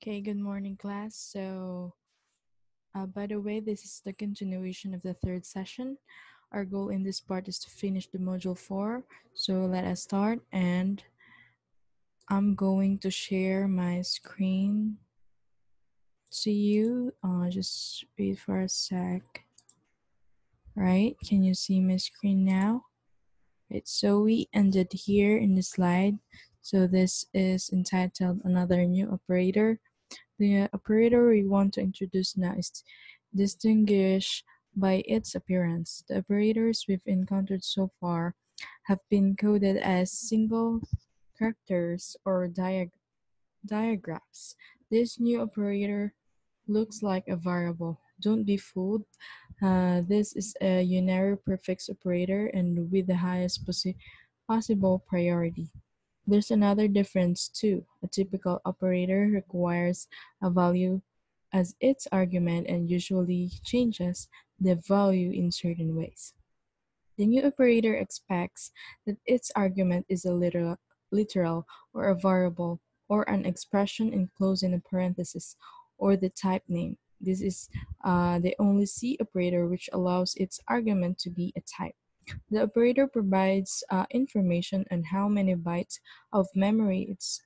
Okay, good morning, class. So, uh, by the way, this is the continuation of the third session. Our goal in this part is to finish the module four. So, let us start. And I'm going to share my screen to you. Uh, just wait for a sec. Right? Can you see my screen now? Right. So, we ended here in the slide. So, this is entitled Another New Operator. The operator we want to introduce now is distinguished by its appearance. The operators we've encountered so far have been coded as single characters or diag diagraphs. This new operator looks like a variable. Don't be fooled. Uh, this is a unary prefix operator and with the highest possi possible priority. There's another difference too. A typical operator requires a value as its argument and usually changes the value in certain ways. The new operator expects that its argument is a literal, literal or a variable or an expression enclosed in a parenthesis or the type name. This is uh, the only C operator which allows its argument to be a type. The operator provides uh, information on how many bytes of memory its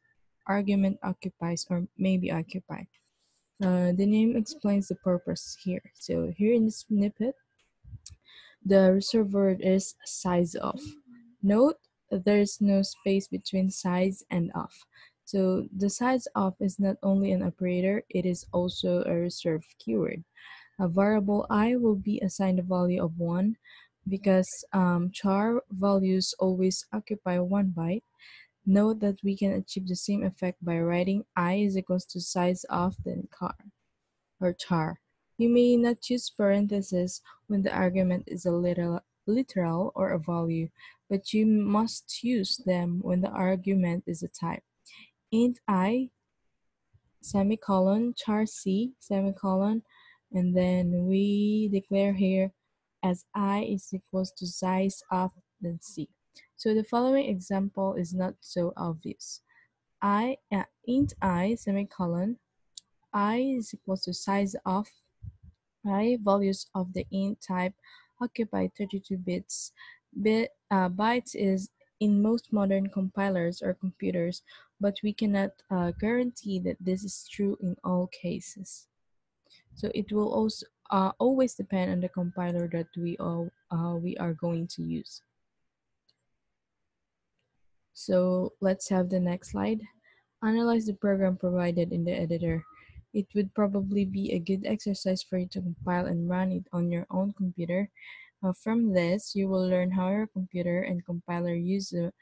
argument occupies or may be occupied. Uh, the name explains the purpose here. So here in the snippet, the reserved word is size of. Note there is no space between size and of. So the size of is not only an operator, it is also a reserved keyword. A variable i will be assigned a value of 1 because um, char values always occupy one byte, note that we can achieve the same effect by writing i is equals to size of then car or char. You may not use parentheses when the argument is a literal, literal or a value, but you must use them when the argument is a type. int i semicolon char c semicolon and then we declare here as i is equals to size of then c. So the following example is not so obvious. i uh, int i semicolon i is equals to size of i values of the int type occupy 32 bits. Bit uh, bytes is in most modern compilers or computers, but we cannot uh, guarantee that this is true in all cases. So it will also uh, always depend on the compiler that we all uh, we are going to use. So let's have the next slide. Analyze the program provided in the editor. It would probably be a good exercise for you to compile and run it on your own computer. Uh, from this, you will learn how your computer and compiler use the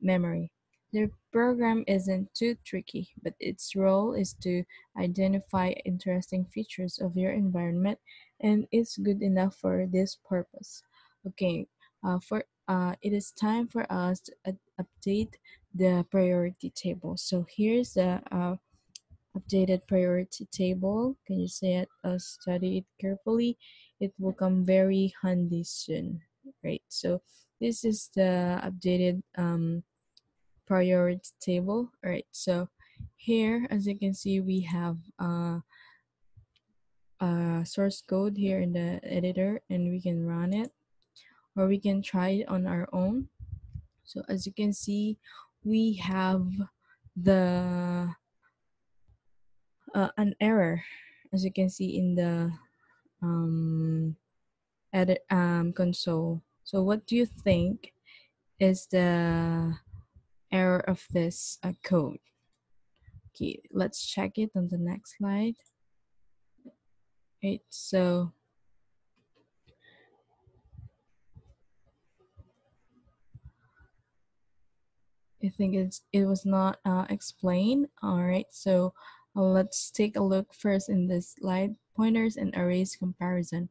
memory. The program isn't too tricky, but its role is to identify interesting features of your environment and it's good enough for this purpose. Okay, uh, for uh, it is time for us to update the priority table. So here's the uh, updated priority table. Can you say it? Uh, study it carefully. It will come very handy soon, right? So this is the updated um, priority table. All right, so here, as you can see, we have uh, a source code here in the editor and we can run it or we can try it on our own. So as you can see, we have the uh, an error as you can see in the um, edit um, console. So what do you think is the error of this uh, code. Okay, let's check it on the next slide. Right, so I think it's it was not uh, explained. All right, so uh, let's take a look first in this slide. Pointers and arrays comparison.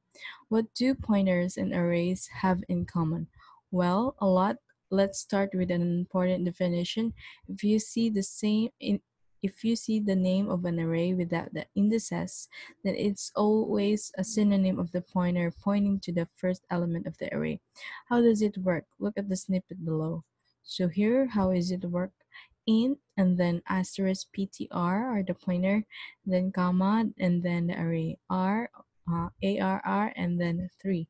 What do pointers and arrays have in common? Well, a lot let's start with an important definition. If you see the same in if you see the name of an array without the indices, then it's always a synonym of the pointer pointing to the first element of the array. How does it work? Look at the snippet below. So here, how is it work? int and then asterisk ptr or the pointer, then comma, and then the array r, uh, arr, and then 3.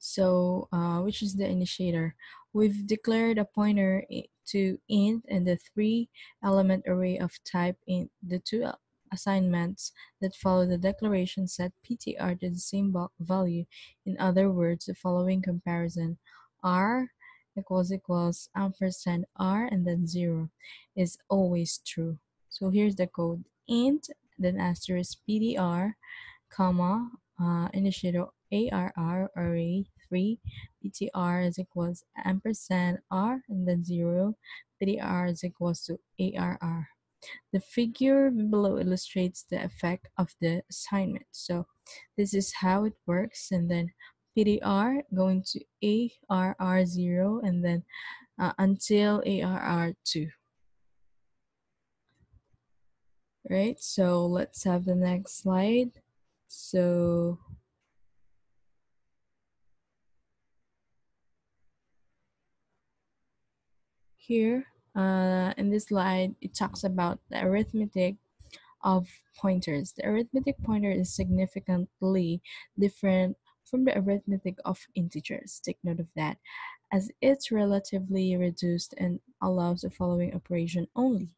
So, uh, which is the initiator? We've declared a pointer to int and the three element array of type int. The two assignments that follow the declaration set ptr to the same value. In other words, the following comparison r equals equals ampersand r and then 0 is always true. So here's the code int then asterisk ptr comma uh, initiator ARR array 3 PTR is equals ampersand R and then 0 PTR is equals to ARR. The figure below illustrates the effect of the assignment. So this is how it works and then PTR going to ARR0 and then uh, until ARR2. Right, so let's have the next slide. So here uh, in this slide, it talks about the arithmetic of pointers. The arithmetic pointer is significantly different from the arithmetic of integers. Take note of that, as it's relatively reduced and allows the following operation only.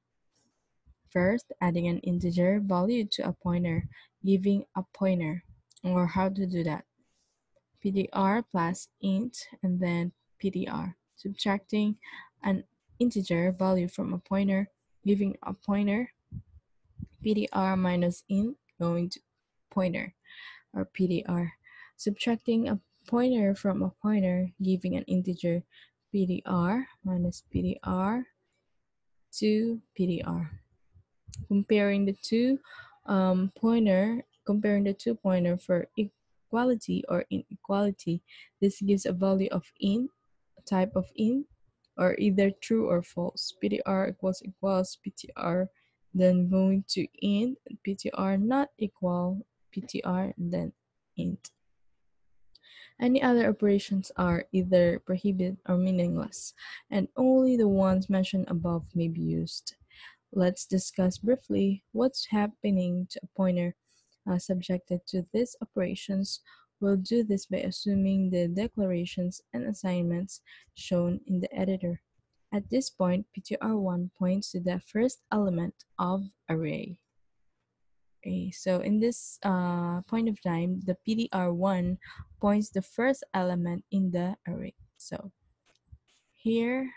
First, adding an integer value to a pointer, giving a pointer, or how to do that. PTR plus int and then PTR. Subtracting an integer value from a pointer, giving a pointer, PTR minus int going to pointer or PTR. Subtracting a pointer from a pointer, giving an integer PTR minus PTR to PTR. Comparing the two um, pointer, comparing the two pointer for equality or inequality, this gives a value of int, type of int, are either true or false. PTR equals equals PTR, then going to int, PTR not equal PTR, then int. Any other operations are either prohibited or meaningless, and only the ones mentioned above may be used. Let's discuss briefly what's happening to a pointer uh, subjected to these operations We'll do this by assuming the declarations and assignments shown in the editor. At this point, PTR1 points to the first element of array. Okay, so in this uh, point of time, the PTR1 points the first element in the array. So here,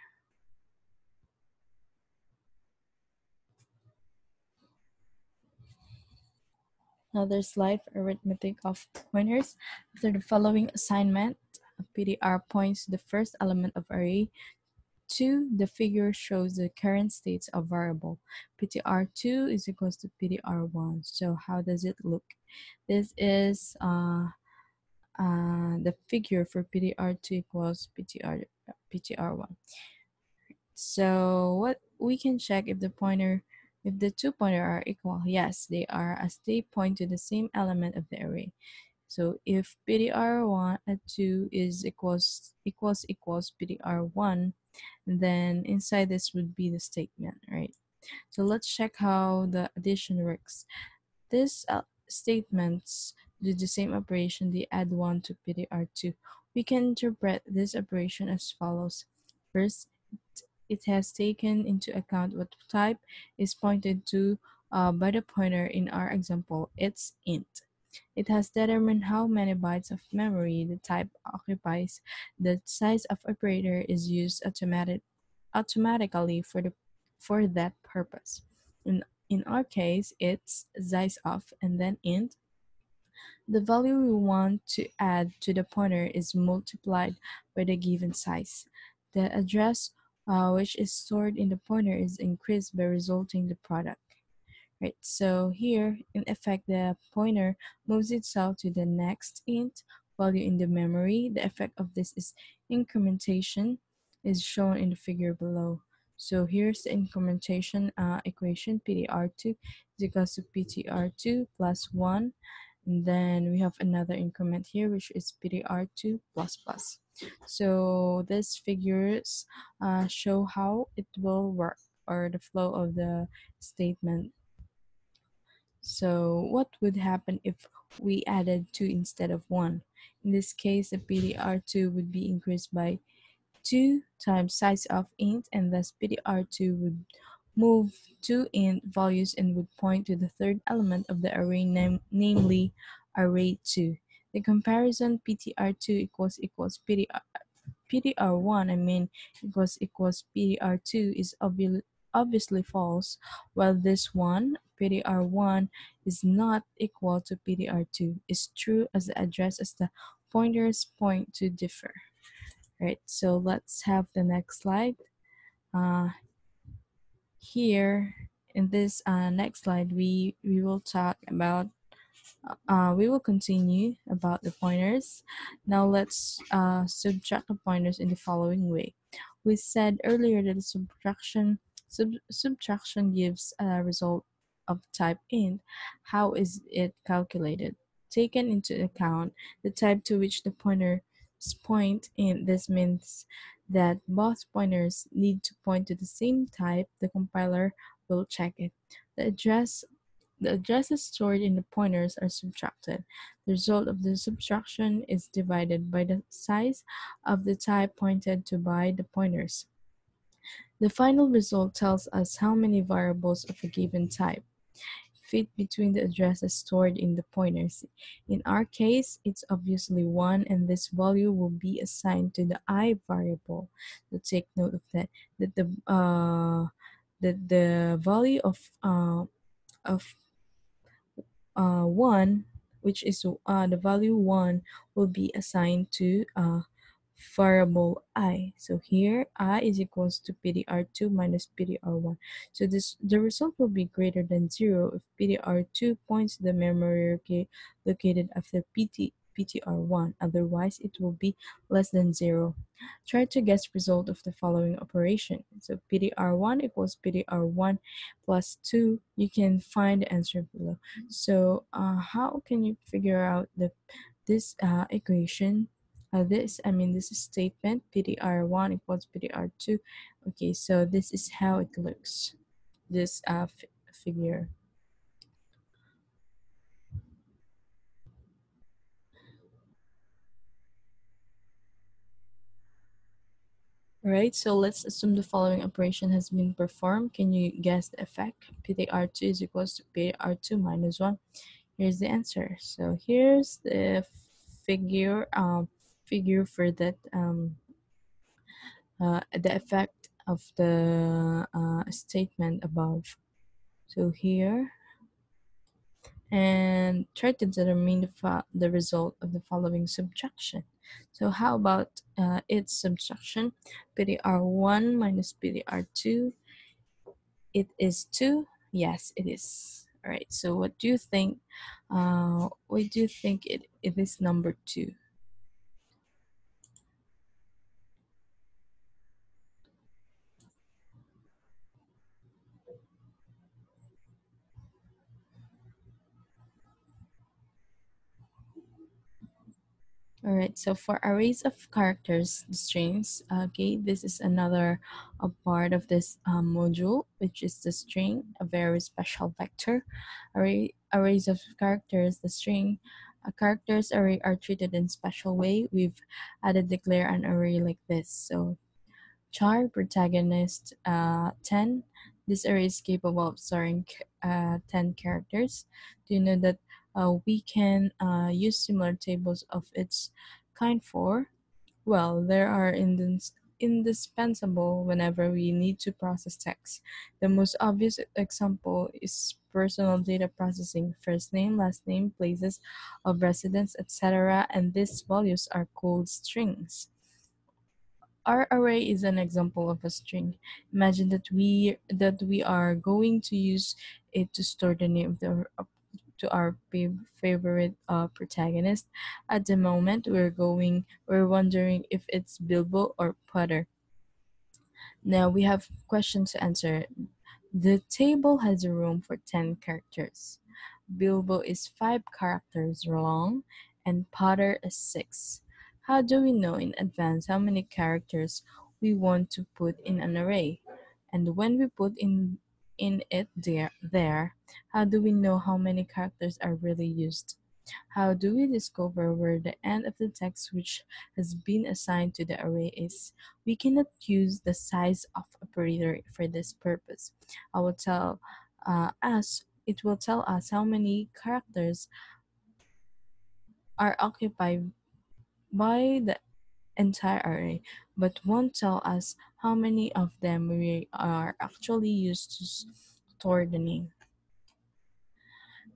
Another slide for arithmetic of pointers. After the following assignment, PTR points to the first element of array. Two, the figure shows the current states of variable. PTR2 is equals to PTR1. So how does it look? This is uh, uh, the figure for PTR2 equals PTR, PTR1. So what we can check if the pointer if the two pointer are equal, yes, they are as they point to the same element of the array. So if PTR1 at 2 is equals equals equals PTR1, then inside this would be the statement, right? So let's check how the addition works. This uh, statements do the same operation, they add 1 to PTR2. We can interpret this operation as follows. First, it has taken into account what type is pointed to uh, by the pointer in our example, it's int. It has determined how many bytes of memory the type occupies. The size of operator is used automatic, automatically for, the, for that purpose. In, in our case, it's size of and then int. The value we want to add to the pointer is multiplied by the given size. The address uh, which is stored in the pointer is increased by resulting the product. Right, so here, in effect, the pointer moves itself to the next int value in the memory. The effect of this is incrementation is shown in the figure below. So here's the incrementation uh, equation, PTR2 is equals to PTR2 plus 1, And then we have another increment here, which is PTR2 plus plus. So these figures uh, show how it will work or the flow of the statement. So what would happen if we added 2 instead of 1? In this case, the PTR2 would be increased by 2 times size of int and thus PTR2 would move two int values and would point to the third element of the array, nam namely array 2. The comparison PTR2 equals equals PTR, PTR1, I mean equals equals PTR2 is obvi obviously false, while this one, PTR1, is not equal to PTR2, is true as the address as the pointers point to differ. Right, so let's have the next slide. Uh, here in this uh, next slide, we, we will talk about, uh, we will continue about the pointers. Now let's uh, subtract the pointers in the following way. We said earlier that the subtraction, sub, subtraction gives a result of type int. How is it calculated? Taken into account the type to which the pointer point in, this means that both pointers need to point to the same type, the compiler will check it. The address the addresses stored in the pointers are subtracted. The result of the subtraction is divided by the size of the type pointed to by the pointers. The final result tells us how many variables of a given type fit between the addresses stored in the pointers. In our case, it's obviously 1 and this value will be assigned to the i variable. So take note of that, that the, uh, that the value of, uh, of uh, 1, which is uh, the value 1 will be assigned to uh, variable i. So here i is equals to PTR2 minus PTR1. So this the result will be greater than 0 if PTR2 points to the memory located after PT, PTR1. Otherwise, it will be less than 0. Try to guess result of the following operation. So PTR1 equals PTR1 plus 2. You can find the answer below. So uh, how can you figure out the this uh, equation uh, this, I mean, this is statement PTR1 equals PTR2. Okay, so this is how it looks, this uh, figure. Alright, so let's assume the following operation has been performed. Can you guess the effect? PTR2 is equals to PTR2 minus 1. Here's the answer. So here's the figure um, figure for that um, uh, the effect of the uh, statement above. So here, and try to determine the, the result of the following subtraction. So how about uh, its subtraction? PTR1 minus PTR2, it is 2? Yes, it is. All right, so what do you think? Uh, what do you think it, it is number 2? All right, so for arrays of characters, strings, okay, this is another a part of this um, module, which is the string, a very special vector. Array, arrays of characters, the string, a characters array are treated in special way. We've added declare an array like this. So char, protagonist, uh, 10. This array is capable of storing uh, 10 characters. Do you know that uh, we can uh, use similar tables of its kind for? Well, there are indis indispensable whenever we need to process text. The most obvious example is personal data processing, first name, last name, places of residence, etc. And these values are called strings. Our array is an example of a string. Imagine that we that we are going to use it to store the name of the to our favorite uh, protagonist. At the moment, we're going, we're wondering if it's Bilbo or Potter. Now we have questions to answer. The table has a room for 10 characters. Bilbo is five characters long and Potter is six. How do we know in advance how many characters we want to put in an array? And when we put in in it there, there, how do we know how many characters are really used? How do we discover where the end of the text which has been assigned to the array is? We cannot use the size of operator for this purpose. I will tell uh, us, it will tell us how many characters are occupied by the entire array, but won't tell us how many of them we are actually used to store the name.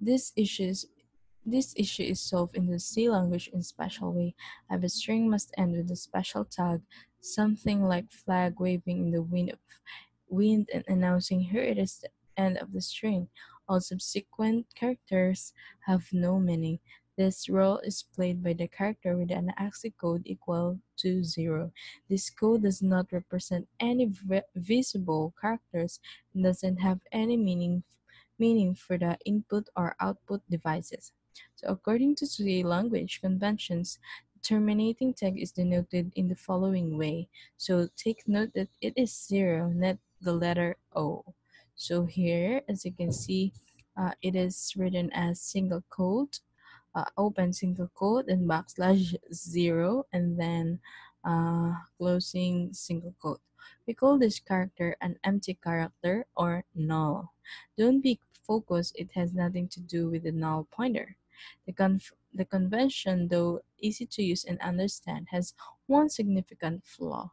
This issues this issue is solved in the C language in special way. If a string must end with a special tag, something like flag waving in the wind of wind and announcing here it is the end of the string. All subsequent characters have no meaning. This role is played by the character with an ASCII code equal to zero. This code does not represent any visible characters and doesn't have any meaning meaning for the input or output devices. So according to C language conventions, terminating tag is denoted in the following way. So take note that it is zero, not the letter O. So here, as you can see, uh, it is written as single quote, uh, open single quote, and backslash zero, and then uh, closing single quote. We call this character an empty character or null. Don't be focused, it has nothing to do with the null pointer. The, conf- the convention, though easy to use and understand, has one significant flaw.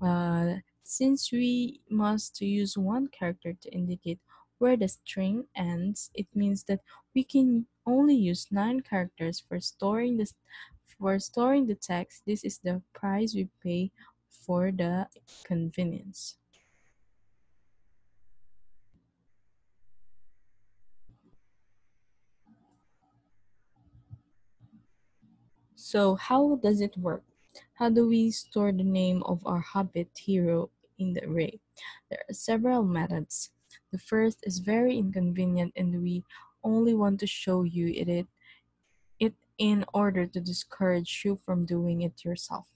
Uh, since we must use one character to indicate where the string ends, it means that we can only use nine characters for storing the for storing the text. This is the price we pay for the convenience. So how does it work? How do we store the name of our hobbit hero in the array? There are several methods. The first is very inconvenient and we only want to show you it, it in order to discourage you from doing it yourself.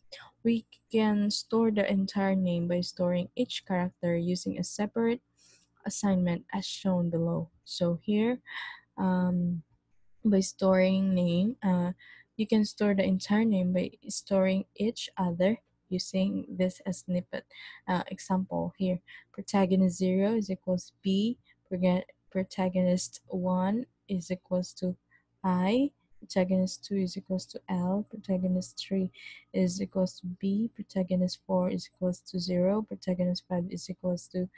We can store the entire name by storing each character using a separate assignment as shown below. So here, um, by storing name, uh, you can store the entire name by storing each other using this as snippet. Uh, example here, protagonist 0 is equals B, protagonist 1 is equals to I, protagonist 2 is equals to L, protagonist 3 is equals to B, protagonist 4 is equals to 0, protagonist 5 is equals to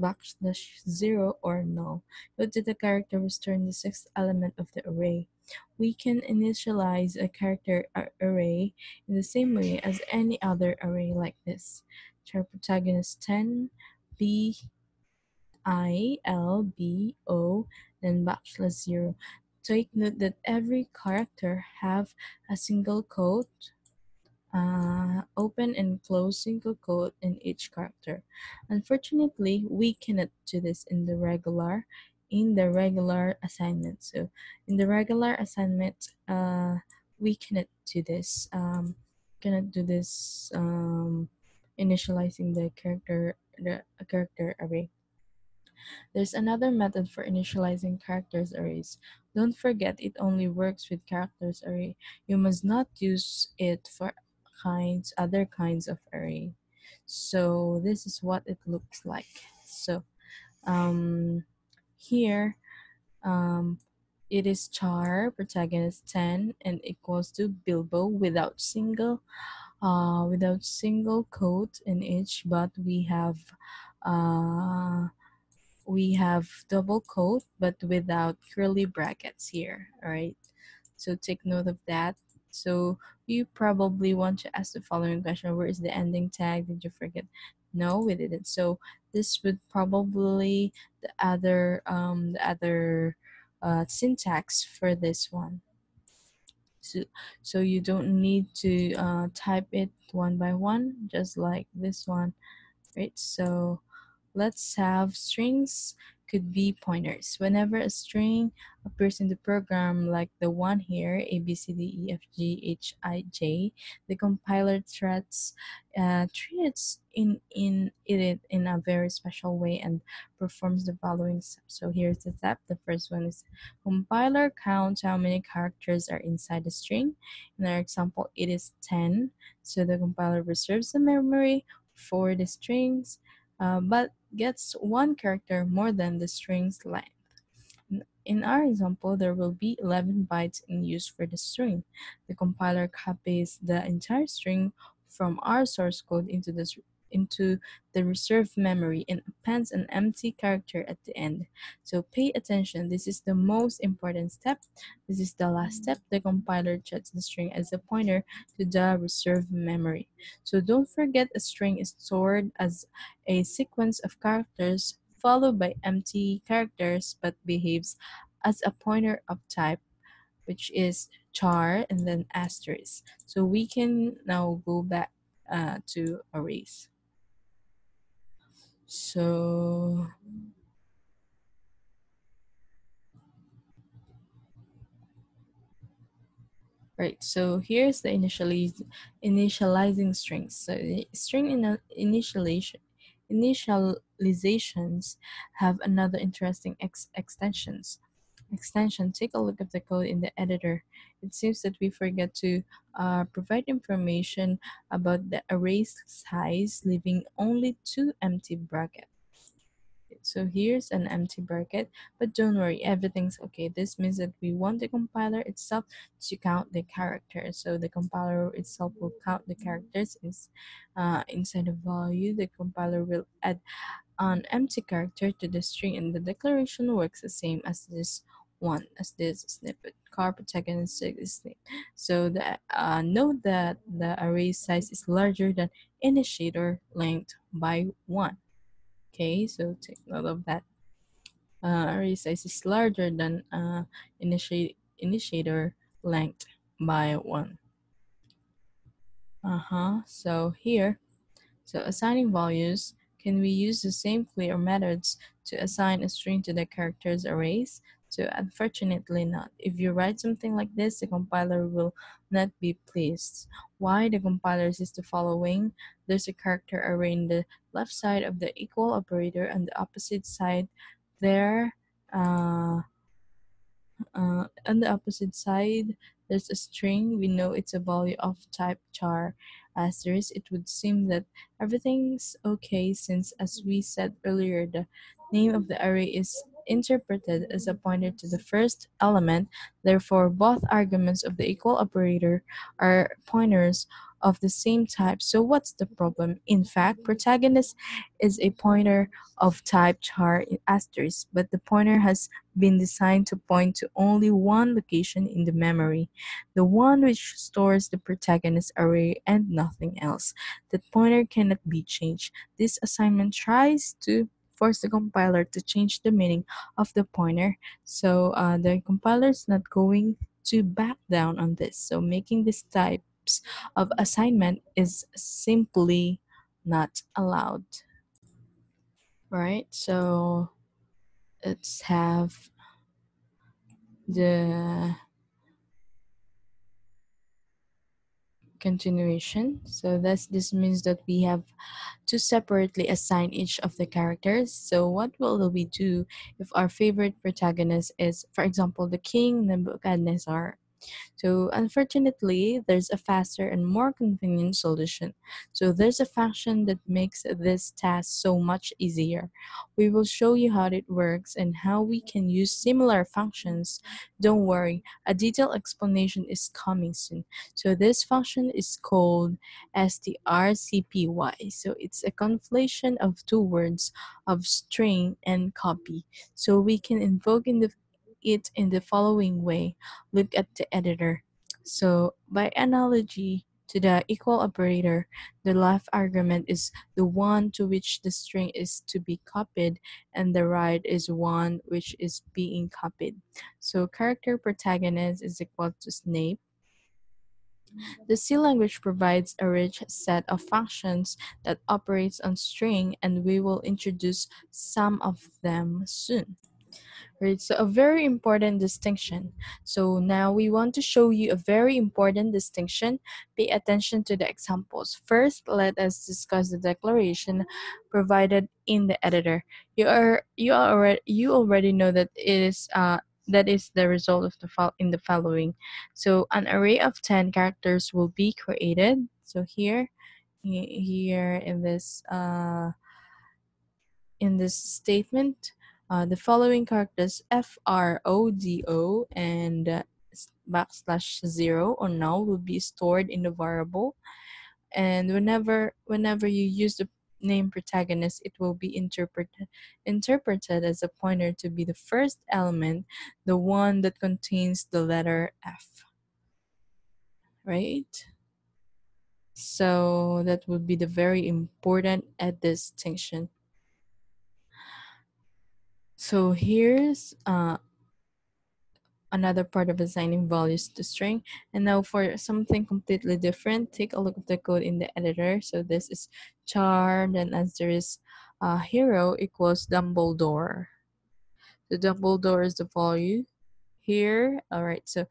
backslash 0 or null. Note that the character return the sixth element of the array. We can initialize a character array in the same way as any other array like this. Char protagonist 10, B, I, L, B, O, then backslash 0. Take note that every character have a single quote, uh, open and close single quote in each character. Unfortunately, we cannot do this in the regular in the regular assignment. So in the regular assignment, uh, we cannot do this. Um, cannot do this um, initializing the character the character array. There's another method for initializing characters arrays. Don't forget it only works with characters array. You must not use it for kinds other kinds of array. So this is what it looks like. So um, here um, it is char protagonist 10 and equals to bilbo without single uh, without single quote in each but we have uh, we have double quote but without curly brackets here all right so take note of that. So you probably want to ask the following question where is the ending tag? Did you forget? No we didn't. So this would probably the other um the other uh, syntax for this one. So so you don't need to uh, type it one by one just like this one right? So let's have strings could be pointers. Whenever a string appears in the program, like the one here, A, B, C, D, E, F, G, H, I, J, the compiler treats, uh, treats in, in it in a very special way and performs the following steps. So here's the step. The first one is compiler counts how many characters are inside the string. In our example, it is 10. So the compiler reserves the memory for the strings, uh, but gets one character more than the string's length. In our example, there will be 11 bytes in use for the string. The compiler copies the entire string from our source code into the into the reserved memory and appends an empty character at the end. So pay attention, this is the most important step. This is the last step. The compiler treats the string as a pointer to the reserved memory. So don't forget a string is stored as a sequence of characters followed by empty characters but behaves as a pointer of type which is char and then asterisk. So we can now go back uh, to arrays. So right, so here's the initializ initializing strings. So string in initialization initializations have another interesting ex extensions. Extension, take a look at the code in the editor. It seems that we forget to uh, provide information about the array size, leaving only two empty brackets. So here's an empty bracket, but don't worry, everything's okay. This means that we want the compiler itself to count the characters. So the compiler itself will count the characters is, uh, inside the value. The compiler will add an empty character to the string and the declaration works the same as this one as this snippet car protagonist is name. So the uh, note that the array size is larger than initiator length by one. Okay, so take note of that. Uh, array size is larger than uh, initiate, initiator length by one. Uh-huh, so here, so assigning values, can we use the same clear methods to assign a string to the characters arrays? So unfortunately not. If you write something like this, the compiler will not be pleased. Why? The compiler is the following. There's a character array in the left side of the equal operator and the opposite side there. Uh, uh, on the opposite side, there's a string. We know it's a value of type char asterisk. It would seem that everything's okay since, as we said earlier, the name of the array is interpreted as a pointer to the first element. Therefore, both arguments of the equal operator are pointers of the same type. So what's the problem? In fact, protagonist is a pointer of type char asterisk, but the pointer has been designed to point to only one location in the memory, the one which stores the protagonist array and nothing else. That pointer cannot be changed. This assignment tries to force the compiler to change the meaning of the pointer. So uh, the compiler is not going to back down on this. So making these types of assignment is simply not allowed. Right, so let's have the continuation. So that's, this means that we have to separately assign each of the characters. So what will we do if our favorite protagonist is, for example, the king Nebuchadnezzar so unfortunately, there's a faster and more convenient solution. So there's a function that makes this task so much easier. We will show you how it works and how we can use similar functions. Don't worry, a detailed explanation is coming soon. So this function is called strcpy. So it's a conflation of two words of string and copy. So we can invoke in the it in the following way. Look at the editor. So by analogy to the equal operator, the left argument is the one to which the string is to be copied and the right is one which is being copied. So character protagonist is equal to Snape The C language provides a rich set of functions that operates on string and we will introduce some of them soon. So a very important distinction. So now we want to show you a very important distinction. Pay attention to the examples. First, let us discuss the declaration provided in the editor. You are you are already you already know that it is uh that is the result of the file in the following. So an array of 10 characters will be created. So here here in this uh in this statement uh, the following characters F R O D O and uh, backslash zero or null will be stored in the variable. And whenever whenever you use the name protagonist it will be interpreted interpreted as a pointer to be the first element the one that contains the letter F. Right? So that would be the very important at distinction so here's uh, another part of assigning values to string. And now for something completely different, take a look at the code in the editor. So this is char, then as there is uh, hero equals Dumbledore. The Dumbledore is the value here. All right, so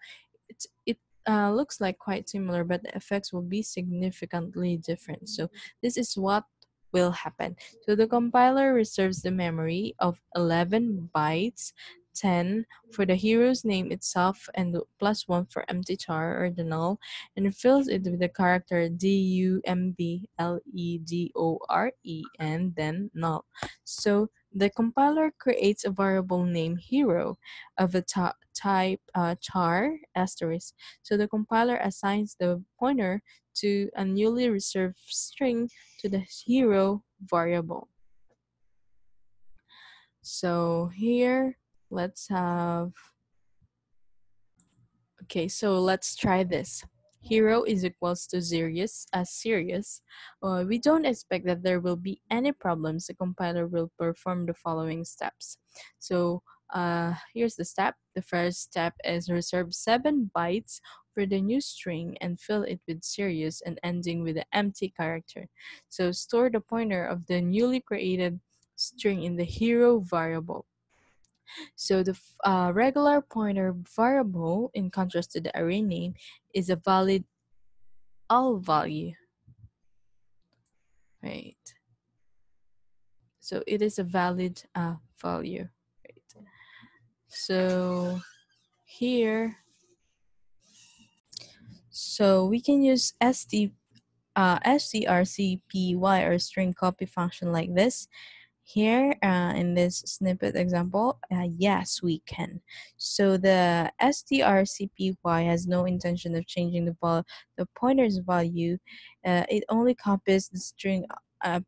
it's, it uh, looks like quite similar, but the effects will be significantly different. So this is what will happen. So the compiler reserves the memory of 11 bytes 10 for the hero's name itself and plus 1 for empty char or the null and fills it with the character D-U-M-B-L-E-D-O-R-E and then null. So the compiler creates a variable name hero of a type uh, char asterisk. So the compiler assigns the pointer to a newly reserved string to the hero variable. So here let's have okay so let's try this hero is equals to Sirius as Sirius. Uh, we don't expect that there will be any problems. The compiler will perform the following steps. So uh, here's the step. The first step is reserve seven bytes for the new string and fill it with Sirius and ending with an empty character. So store the pointer of the newly created string in the hero variable so the uh, regular pointer variable, in contrast to the array name, is a valid l-value. Right. So it is a valid uh, value. Right. So here, so we can use ST, uh, strcpy or string copy function like this here uh, in this snippet example, uh, yes, we can. So the strcpy has no intention of changing the, the pointer's value. Uh, it only copies the string uh,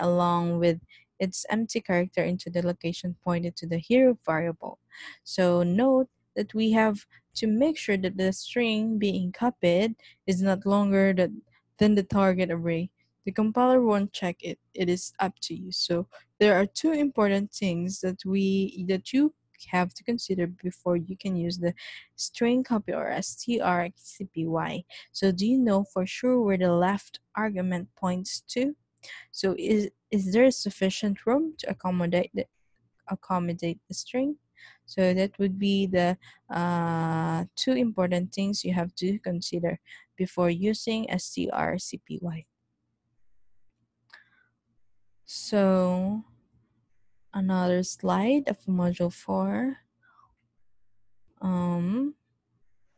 along with its empty character into the location pointed to the hero variable. So note that we have to make sure that the string being copied is not longer than the target array the compiler won't check it. It is up to you. So there are two important things that we that you have to consider before you can use the string copy or strcpy so do you know for sure where the left argument points to? So is is there sufficient room to accommodate the accommodate the string? So that would be the uh, two important things you have to consider before using strcpy so another slide of module 4 um,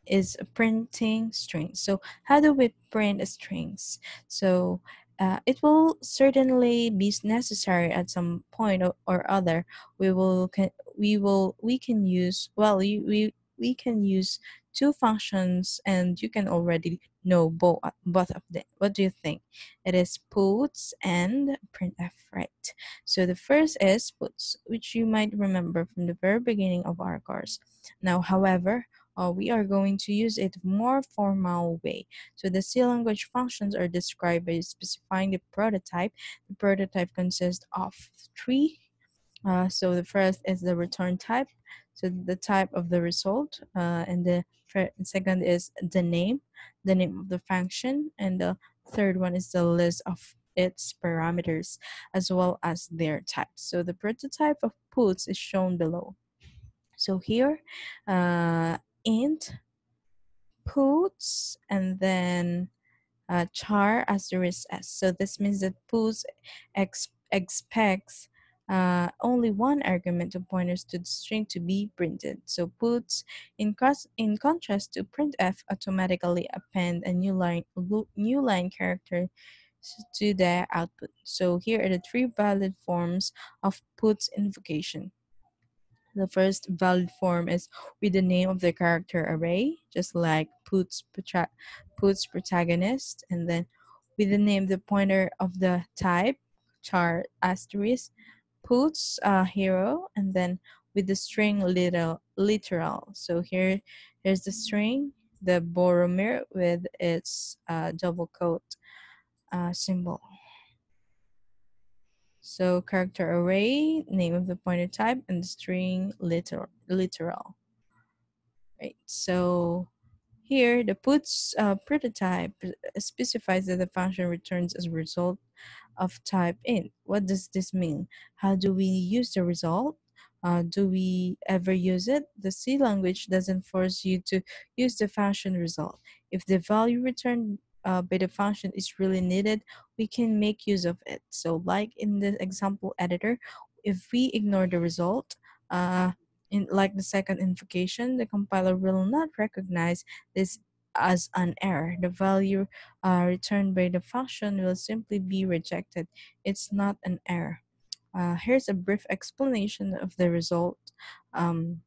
is printing strings. So how do we print strings? So uh, it will certainly be necessary at some point or, or other. We will can we will we can use well we we, we can use two functions and you can already know both both of them what do you think it is puts and printf right so the first is puts which you might remember from the very beginning of our course now however uh, we are going to use it more formal way. So the C language functions are described by specifying the prototype. The prototype consists of three Uh, so the first is the return type, so the type of the result, uh, and the second is the name, the name of the function, and the third one is the list of its parameters as well as their types. So the prototype of puts is shown below. So here, uh, int puts and then uh, char asterisk s. So this means that puts ex expects uh, only one argument pointers to the string to be printed. So puts, in, in contrast to printf, automatically append a new line, new line character to the output. So here are the three valid forms of puts invocation. The first valid form is with the name of the character array, just like puts, puts protagonist, and then with the name the pointer of the type, char asterisk, puts uh, hero, and then with the string little literal. So here, here's the string, the Boromir with its uh, double quote uh, symbol. So character array, name of the pointer type, and the string literal. literal. Right. So here, the puts uh, prototype specifies that the function returns as a result of type int. What does this mean? How do we use the result? Uh, do we ever use it? The C language doesn't force you to use the function result. If the value returned uh, by the function is really needed, we can make use of it. So like in the example editor, if we ignore the result, uh, in like the second invocation, the compiler will not recognize this as an error. The value uh, returned by the function will simply be rejected. It's not an error. Uh, here's a brief explanation of the result. Um,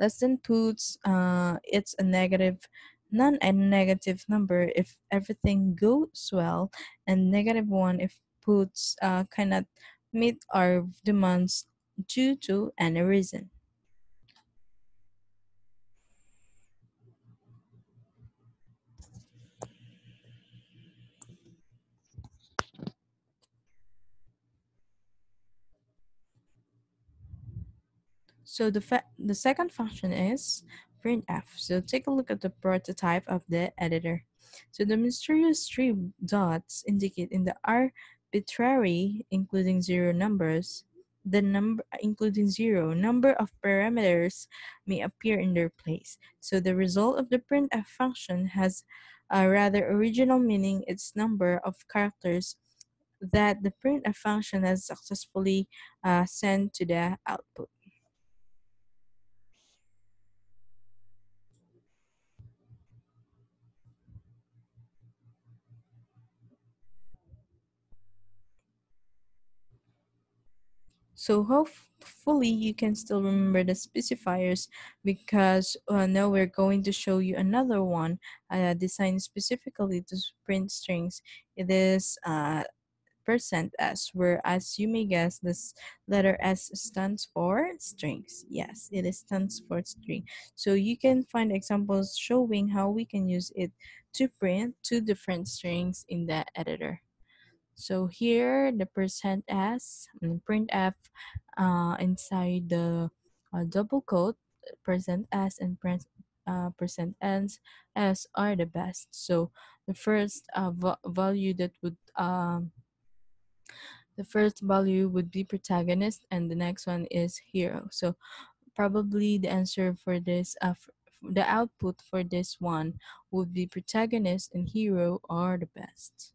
less than puts, uh, it's a negative non a negative number if everything goes well, and negative one if puts uh, cannot meet our demands due to any reason. So the, the second function is printf. So take a look at the prototype of the editor. So the mysterious three dots indicate in the arbitrary, including zero numbers, the number including zero number of parameters may appear in their place. So the result of the printf function has a rather original meaning its number of characters that the printf function has successfully uh, sent to the output. So hopefully you can still remember the specifiers because uh, now we're going to show you another one uh, designed specifically to print strings. It is uh, percent %s where as you may guess this letter S stands for strings. Yes, it stands for string. So you can find examples showing how we can use it to print two different strings in the editor. So here the percent s and printf uh, inside the uh, double quote percent s and print, uh, percent ends s are the best. So the first uh, value that would um, the first value would be protagonist and the next one is hero. So probably the answer for this uh, the output for this one would be protagonist and hero are the best.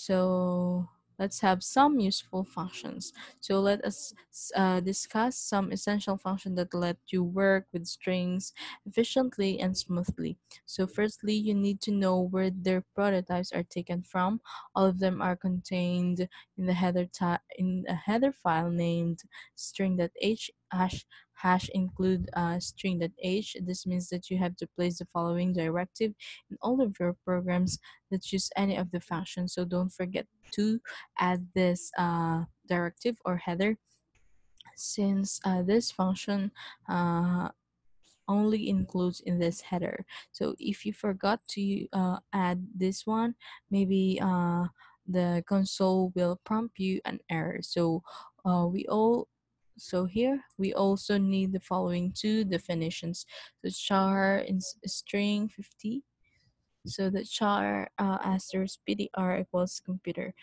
So let's have some useful functions. So let us uh, discuss some essential functions that let you work with strings efficiently and smoothly. So firstly, you need to know where their prototypes are taken from. All of them are contained in the header in a header file named string.h hash include uh, string.h. This means that you have to place the following directive in all of your programs that use any of the functions. So don't forget to add this uh, directive or header since uh, this function uh, only includes in this header. So if you forgot to uh, add this one, maybe uh, the console will prompt you an error. So uh, we all so here we also need the following two definitions. The char in string 50 so the char uh, asterisk PTR equals computer.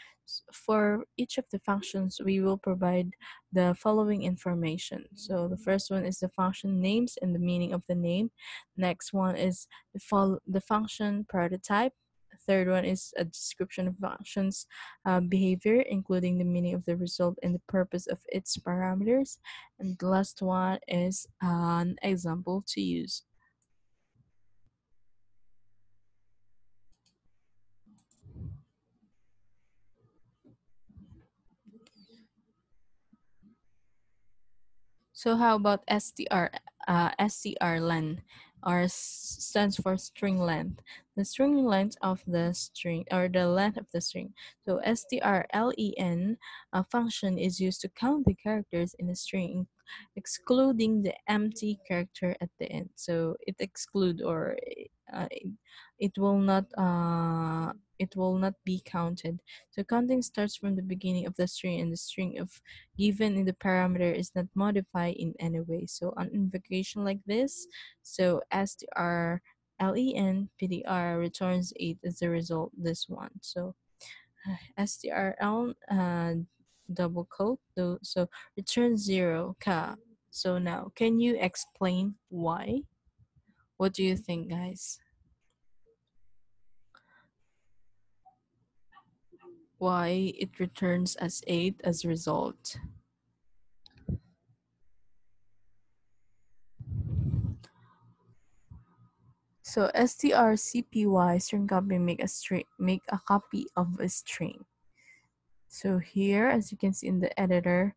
For each of the functions, we will provide the following information. So the first one is the function names and the meaning of the name. Next one is the, the function prototype. Third one is a description of functions uh, behavior, including the meaning of the result and the purpose of its parameters. And the last one is an example to use. So how about str, uh, strlen, or stands for string length. The string length of the string, or the length of the string. So strlen uh, function is used to count the characters in a string, excluding the empty character at the end. So it exclude or uh, it, will not uh, it will not be counted. So counting starts from the beginning of the string and the string of given in the parameter is not modified in any way. So on invocation like this, so str len ptr returns 8 as a result this one. So strl uh, double quote though so return 0 ka. So now can you explain why? What do you think guys? why it returns as 8 as a result. So strcpy string copy make a string make a copy of a string. So here, as you can see in the editor,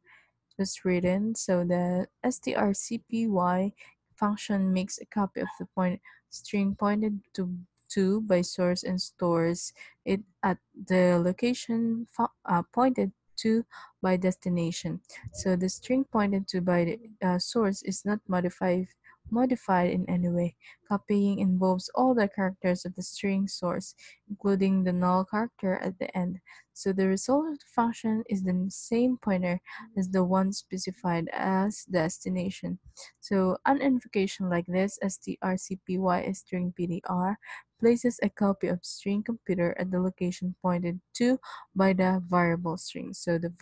it was written. So the strcpy function makes a copy of the point string pointed to to by source and stores it at the location uh, pointed to by destination. So the string pointed to by the uh, source is not modified modified in any way. Copying involves all the characters of the string source, including the null character at the end. So the result of the function is the same pointer as the one specified as destination. So an invocation like this, strcpy string ptr, places a copy of string computer at the location pointed to by the variable string. So the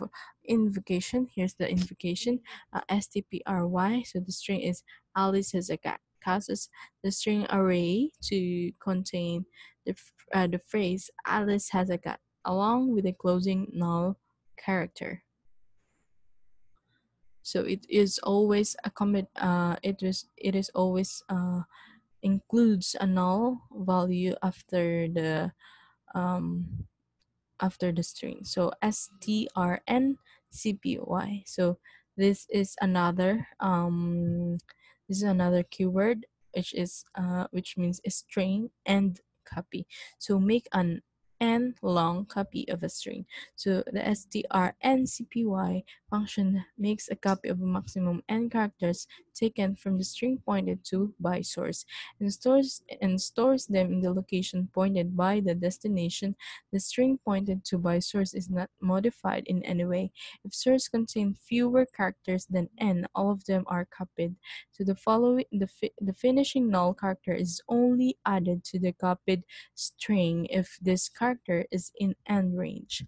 invocation, here's the invocation, uh, strcpy, so the string is Alice has a causes the string array to contain the, uh, the phrase Alice has a cat along with the closing null character. So it is always a commit. Uh, it is it is always uh, includes a null value after the um, after the string. So strn cpy. So this is another um, this is another keyword which is uh, which means a string and copy. So make an n long copy of a string. So the strncpy function makes a copy of a maximum n characters taken from the string pointed to by source and stores and stores them in the location pointed by the destination. The string pointed to by source is not modified in any way. If source contains fewer characters than n, all of them are copied. So the following the, fi the finishing null character is only added to the copied string if this character is in n range.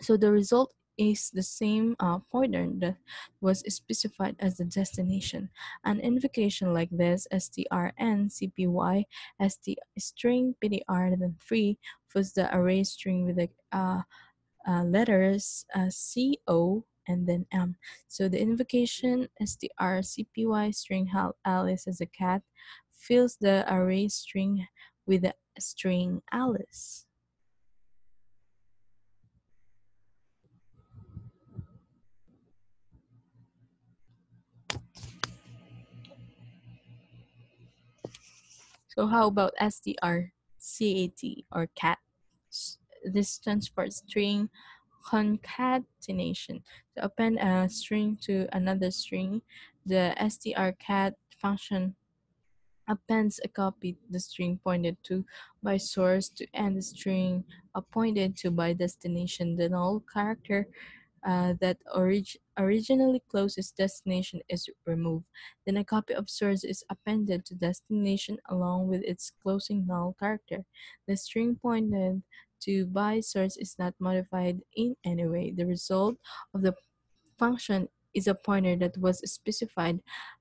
So the result is the same uh, pointer that was specified as the destination. An invocation like this, strn cpy, st string ptr then 3 was the array string with the uh, uh, letters uh, co and then m. So the invocation str cpy string alice as a cat fills the array string with the string alice. So how about STR, CAT, or CAT? This stands for string concatenation. To append a string to another string, the strcat function appends a copy the string pointed to by source to end the string pointed to by destination. The null character uh, that orig- originally closest destination is removed. Then a copy of source is appended to destination along with its closing null character. The string pointed to by source is not modified in any way. The result of the function is a pointer that was specified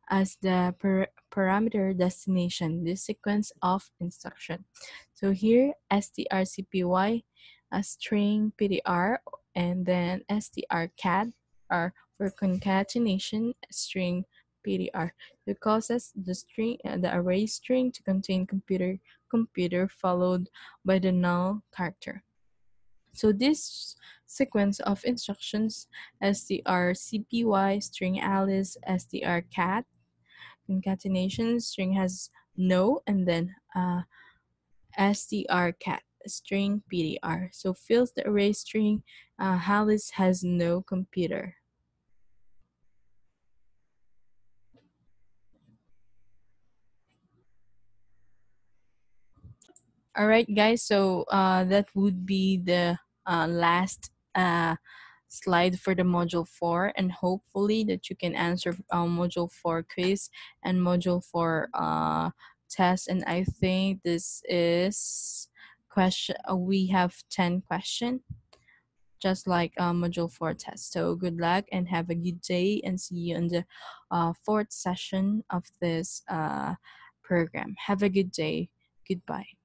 as the par parameter destination, this sequence of instruction. So here, strcpy, a string ptr, and then strcat are for concatenation string PTR. It causes the string, uh, the array string to contain computer computer followed by the null character. So this sequence of instructions strcpy string alice strcat concatenation string has no and then uh, strcat string ptr so fills the array string. Uh, alice has no computer. All right guys. So uh, that would be the uh, last uh, slide for the module 4 and hopefully that you can answer uh, module 4 quiz and module 4 uh, test. And I think this is question uh, we have 10 question just like uh, module 4 test. So good luck and have a good day and see you in the uh, fourth session of this uh, program. Have a good day. Goodbye